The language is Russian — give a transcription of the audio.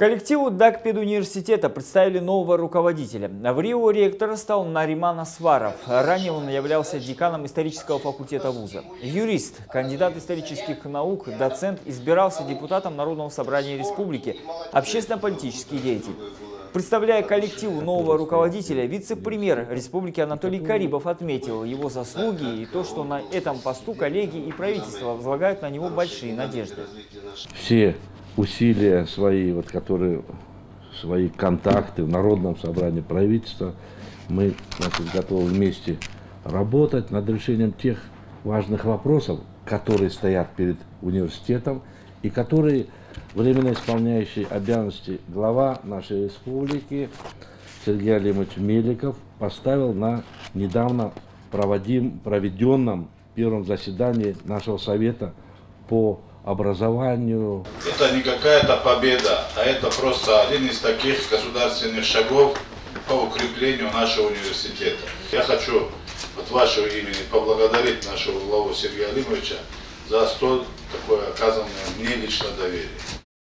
Коллективу Дагпедуниверситета представили нового руководителя. В Рио ректора стал Нариман Асваров. Ранее он являлся деканом исторического факультета вуза. Юрист, кандидат исторических наук, доцент, избирался депутатом Народного собрания республики, общественно-политический деятель. Представляя коллективу нового руководителя, вице-премьер республики Анатолий Карибов отметил его заслуги и то, что на этом посту коллеги и правительство возлагают на него большие надежды. Все усилия свои, вот, которые, свои контакты в Народном собрании правительства, мы значит, готовы вместе работать над решением тех важных вопросов, которые стоят перед университетом и которые временно исполняющий обязанности глава нашей республики Сергей Алимович Меликов поставил на недавно проводим, проведенном первом заседании нашего совета по образованию. Это не какая-то победа, а это просто один из таких государственных шагов по укреплению нашего университета. Я хочу от вашего имени поблагодарить нашего главу Сергея Алимовича за столь такое оказанное мне лично доверие.